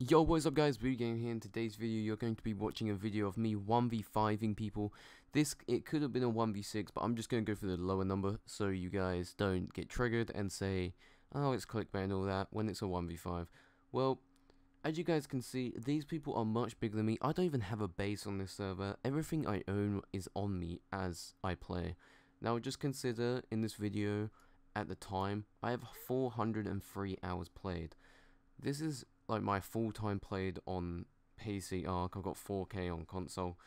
Yo, what's up guys, Blue Game here. In today's video, you're going to be watching a video of me 1v5ing people. This, it could have been a 1v6, but I'm just going to go for the lower number, so you guys don't get triggered and say, oh, it's clickbait and all that, when it's a 1v5. Well, as you guys can see, these people are much bigger than me. I don't even have a base on this server. Everything I own is on me as I play. Now, just consider, in this video, at the time, I have 403 hours played. This is like my full time played on PC Ark. I've got 4K on console.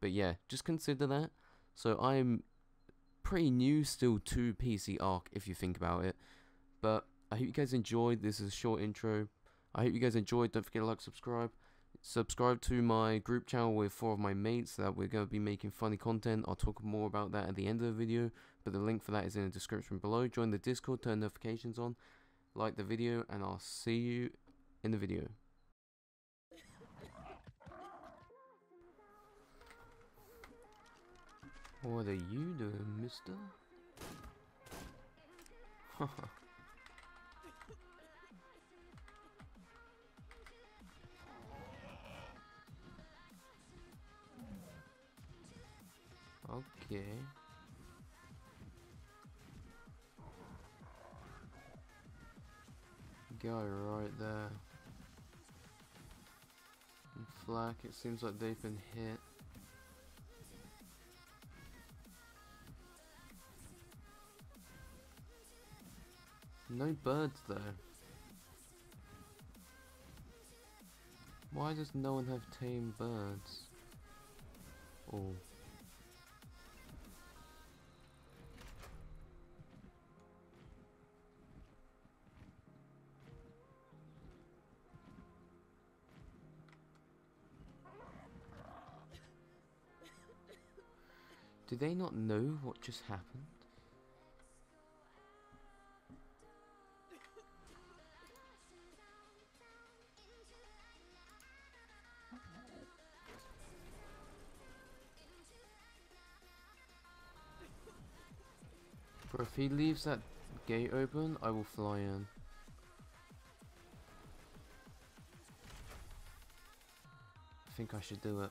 But yeah, just consider that. So I'm pretty new still to PC Ark if you think about it. But I hope you guys enjoyed. This is a short intro. I hope you guys enjoyed. Don't forget to like, subscribe. Subscribe to my group channel with four of my mates that we're going to be making funny content. I'll talk more about that at the end of the video. But the link for that is in the description below. Join the Discord, turn notifications on. Like the video and I'll see you in the video. What are you doing, mister? okay. Guy right there. Flak, it seems like they've been hit. No birds though. Why does no one have tame birds? Oh. Do they not know what just happened? Bro, if he leaves that gate open, I will fly in. I think I should do it.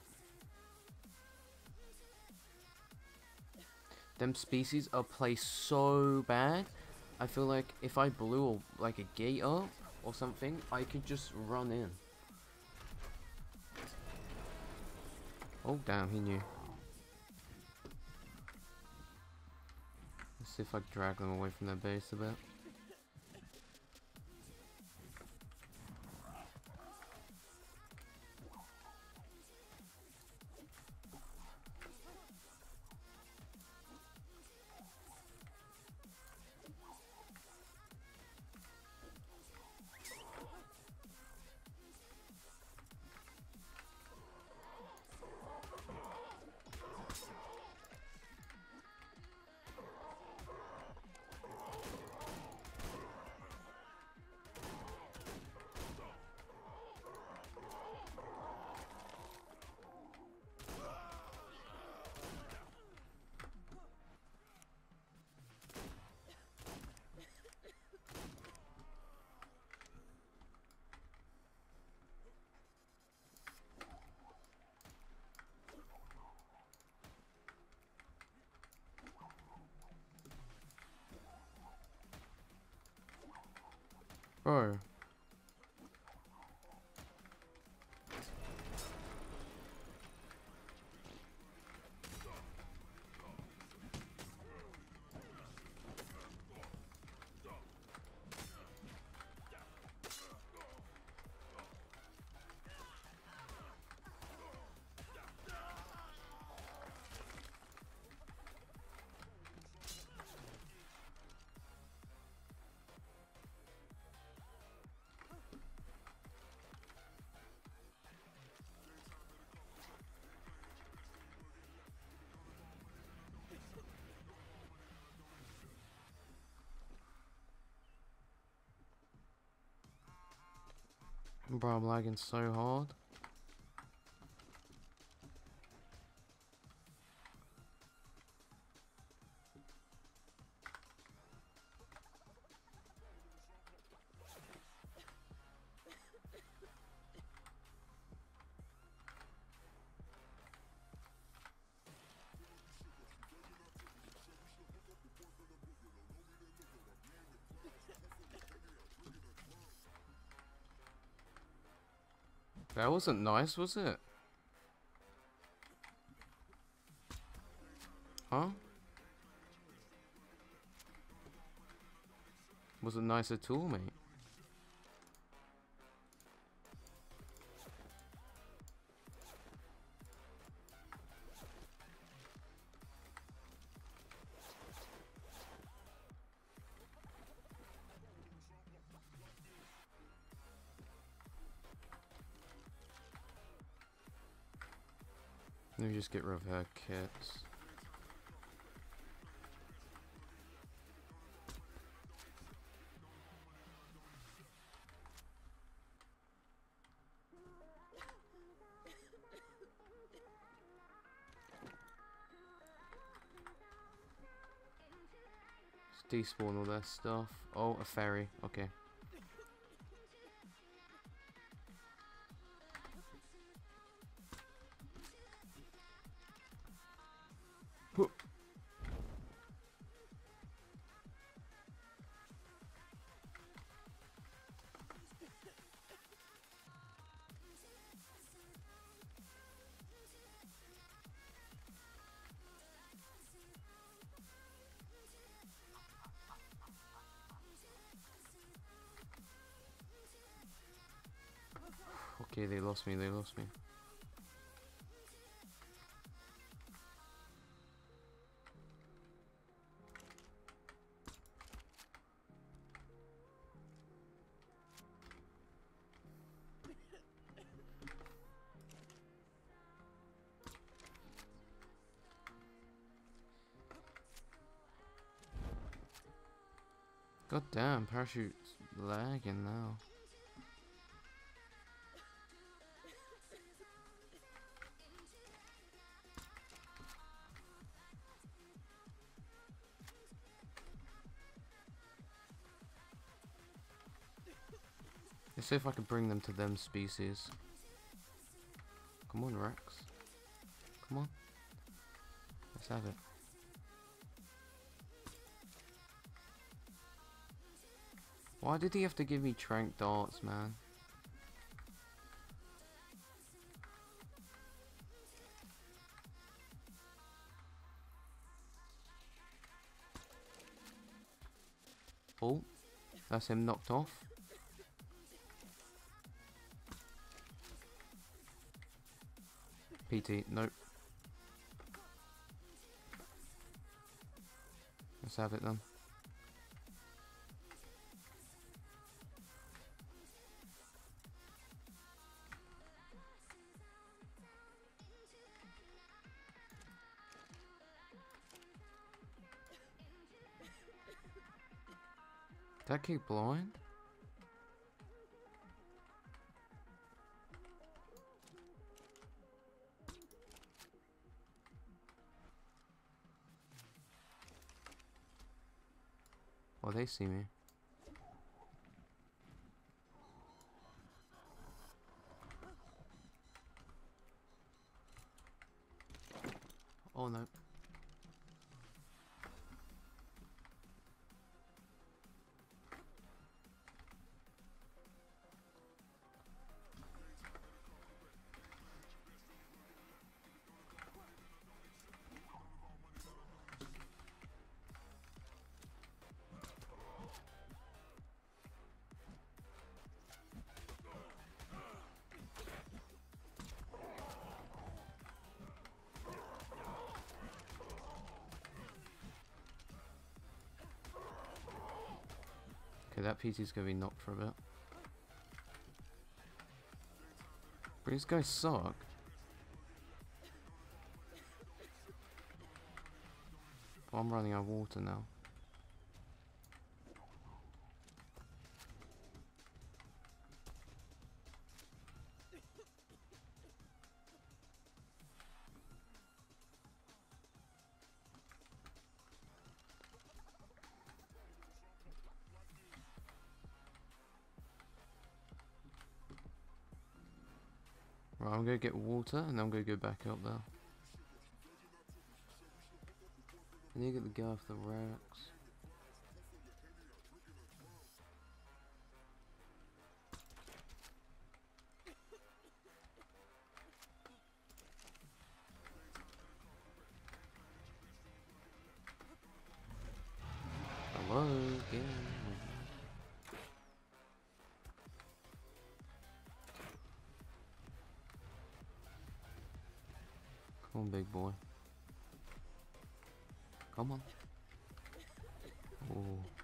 Them species are placed so bad. I feel like if I blew a, like a gate up or something, I could just run in. Oh damn, he knew. Let's see if I drag them away from their base a bit. Bro. Bro, I'm lagging so hard. That wasn't nice, was it? Huh? Wasn't nice at all, mate. Let me just get rid of her kits. despawn all that stuff. Oh, a ferry. Okay. Okay, they lost me, they lost me. God damn, parachute's lagging now. See if I can bring them to them species. Come on, Rex. Come on. Let's have it. Why did he have to give me trank darts, man? Oh, that's him knocked off. PT, nope. Let's have it then. Did that keep blowing? They see me. Oh no. Okay, that PT's gonna be knocked for a bit. But these guys suck. Oh, I'm running out of water now. Right, I'm gonna get water and then I'm gonna go back up there. Need to get the guy off the racks. Come on.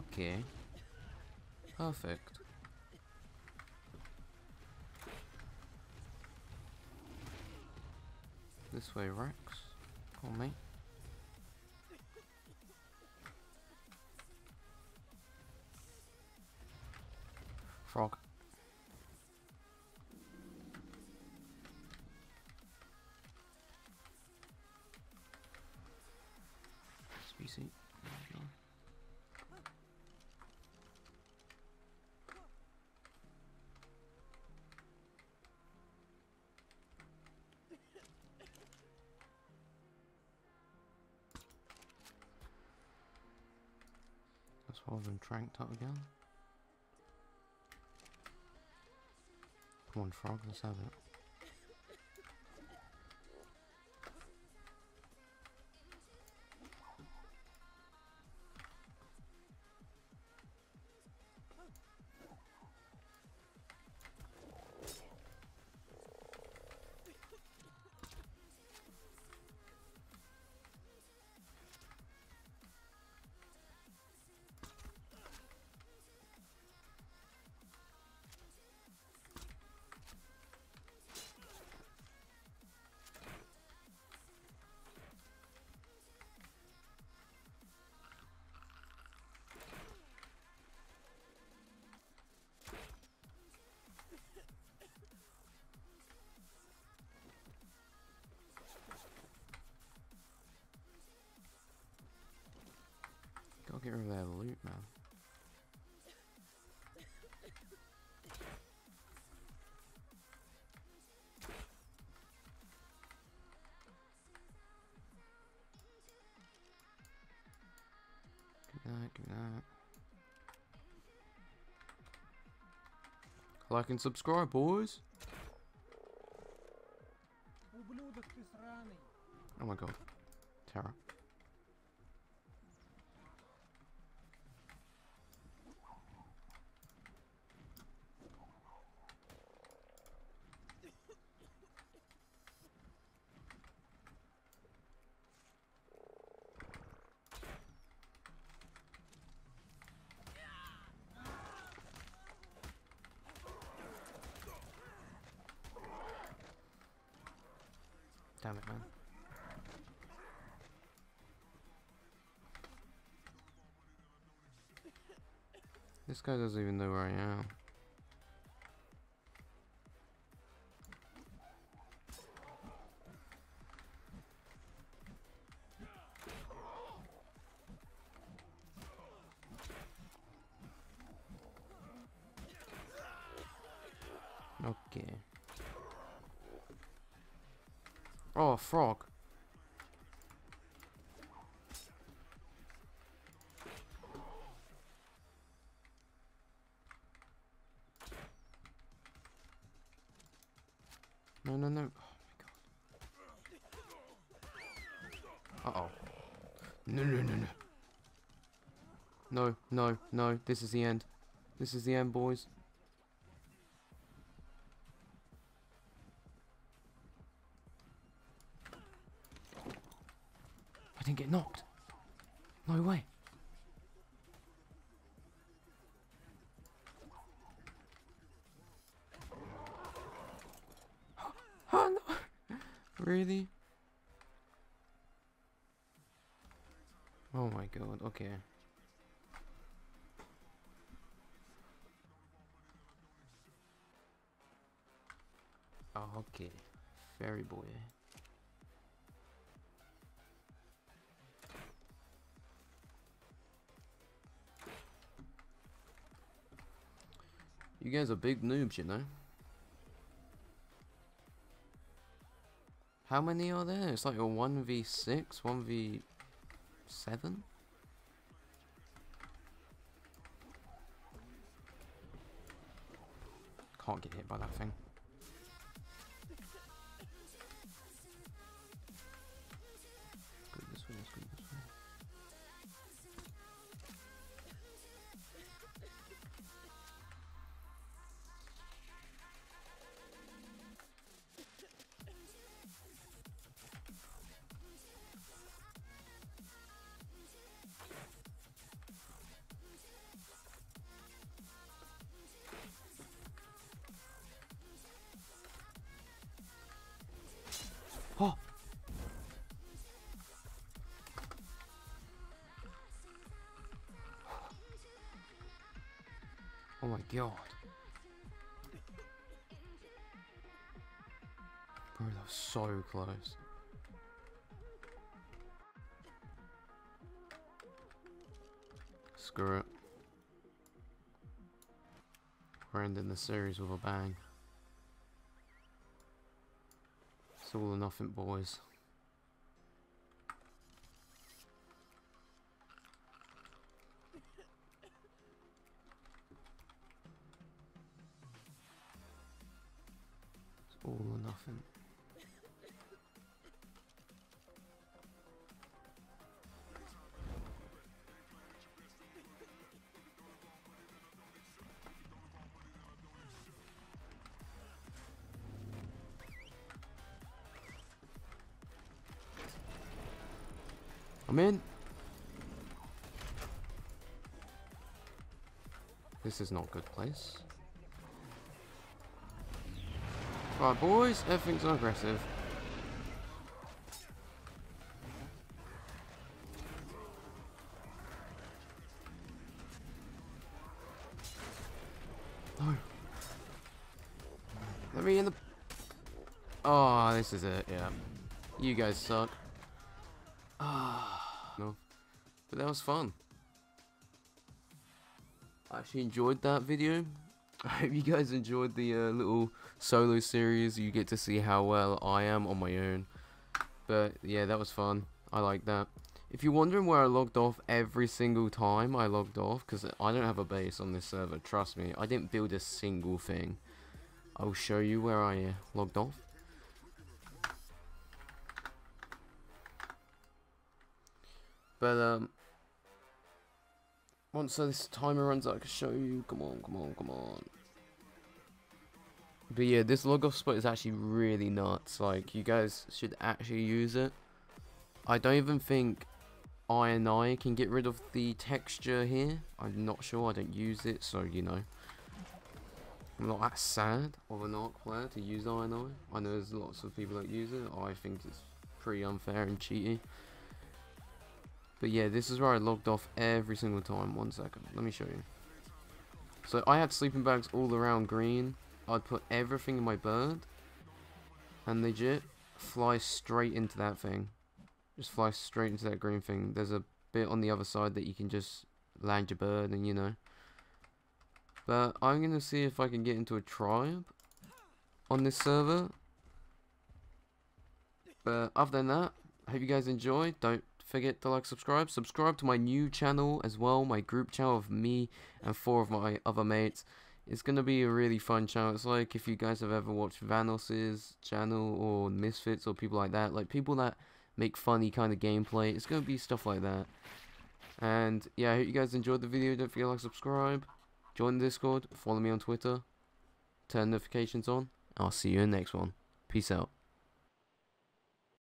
Okay. Perfect. This way, Rex. Call me. Frog. Hold them tranked up again. Come on, frog, let's have it. I'll get rid of that loot, man. That. Like and subscribe, boys. Oh my god. Terror. Damn it, man. This guy doesn't even know where I am. Okay. Oh, frog. No, no, no. Oh my god. Uh oh. No, no, no, no. No, no, no. This is the end. This is the end, boys. I didn't get knocked. No way. Oh no. Really? Oh my god, okay. Oh, okay. Fairy boy. You guys are big noobs, you know. How many are there? It's like a 1v6, 1v7? Can't get hit by that thing. God. Bro, that was so close. Screw it. We're ending the series with a bang. It's all or nothing, boys. I'm in. This is not good place. Right, boys, everything's aggressive. No. Let me in the. Oh, this is it. Yeah. You guys suck. That was fun. I actually enjoyed that video. I hope you guys enjoyed the uh, little solo series. You get to see how well I am on my own. But yeah, that was fun. I like that. If you're wondering where I logged off every single time I logged off, because I don't have a base on this server, trust me, I didn't build a single thing. I'll show you where I uh, logged off. But um, once this timer runs out, I can show you. Come on, come on, come on. But yeah, this log off spot is actually really nuts. Like, you guys should actually use it. I don't even think I and I can get rid of the texture here. I'm not sure. I don't use it, so you know. I'm not that sad of an ark player to use I and I. I know there's lots of people that use it. I think it's pretty unfair and cheaty. But yeah, this is where I logged off every single time. One second, let me show you. So I had sleeping bags all around green. I'd put everything in my bird. And legit, fly straight into that thing. Just fly straight into that green thing. There's a bit on the other side that you can just land your bird and you know. But I'm going to see if I can get into a tribe on this server. But other than that, I hope you guys enjoy. Don't forget to like, subscribe. Subscribe to my new channel as well, my group channel of me and four of my other mates. It's going to be a really fun channel. It's like if you guys have ever watched Vanoss's channel or Misfits or people like that. Like people that make funny kind of gameplay. It's going to be stuff like that. And yeah, I hope you guys enjoyed the video. Don't forget to like, subscribe. Join the Discord. Follow me on Twitter. Turn notifications on. I'll see you in the next one. Peace out.